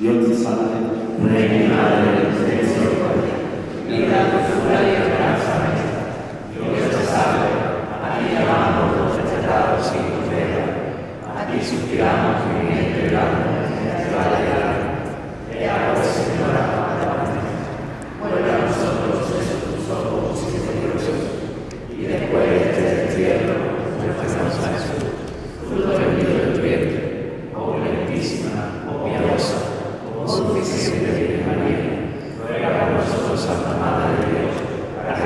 Dios te salve, Reina de misericordia, vida, dulzura y esperanza Dios te salve, a ti llamamos los desterrados sin tutela, a ti suspiramos en este grande nuestra alma. Ea pues, Señora, vuelve a nosotros esos tus ojos misericordiosos, y después de este destierro, muéstranos a Jesús, fruto bendito de tu vientre, oh clementísima, oh piadosa, oh suficiente Virgen María, ruega por nosotros, Santa Madre de Dios, para que seamos dignos de alcanzar la salvación. por acordar en este, en este humilde y sencillo acto a, a Ana, dar las gracias a Juan Manuel del Carmen, a Alejandro Romero San José y a Mon por acompañarnos en el día de hoy también. Miembros del Consejo, y amigos, hermanos, a Oso y Juan también que están aquí con nosotros. Eh, bueno, a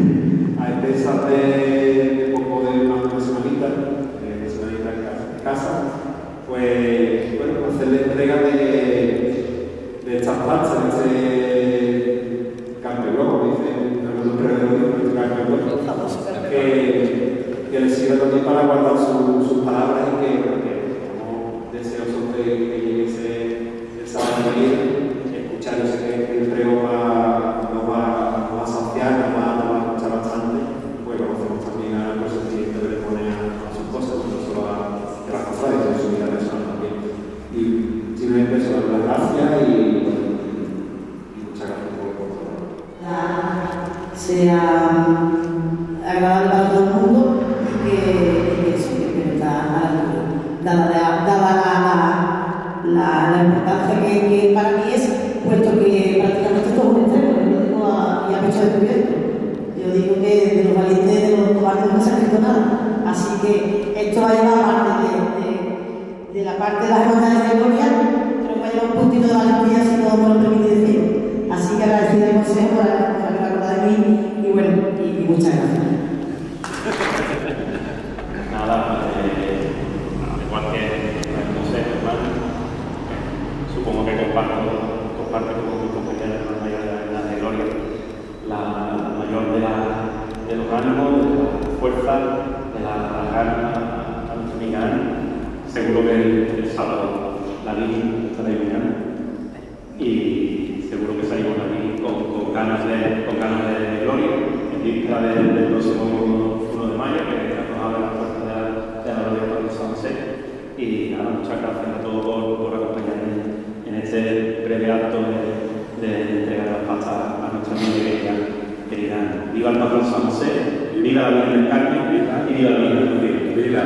casa, pues bueno, pues hacer la entrega de, de estas plantas, de este campeón, como dice Fernando Pérez de este campeón, que, que les sirva también para guardar su- sus palabras y que, bueno, que estamos deseosos de que llegue ese, esa venir, escuchar, yo sé que el prego va, nos va, nos va a saciar, nos va, nos va a escuchar bastante, pues conocemos también a los sentimientos que le pone a, a sus cosas, no solo a, a las cosas, sino a su vida personal también. Y simplemente eso, dar las gracias y, bueno, y muchas gracias por por todo. Sea agradable para todo el mundo y que, eso, que la. Dada, la- la, la, la importancia que, que para mí es, puesto que prácticamente esto es un yo digo a, y a pecho descubierto. Yo digo que de los valientes, de los cobardes no se ha escrito nada. Así que esto va a llevar parte de, la parte de las hermandades de gloria, pero va a llevar un puntito de valentía si todo me lo permite decir. Así que agradecido al consejo por por haber acordado de mí y bueno, y, y muchas gracias. Nada, eh, al igual que el consejo, hermano, eh, supongo que comparto, comparto con mi compañera la mayor de la Gloria, la, mayor de, la, de los ánimos, de la fuerza, de la, ganas a nuestra amiga. Seguro que el, sábado la vi esta de mañana y seguro que salimos aquí con, con ganas de, con ganas de gloria en vista del próximo 1 de mayo que nos abre las puertas de la, de la gloria de San José y nada, muchas gracias a todos por, por acompañarme en este breve acto de, de entregar las pastas a nuestra amiga querida, querida. Viva el patrón San José, viva la Virgen del Carmen y viva la Virgen del. Viva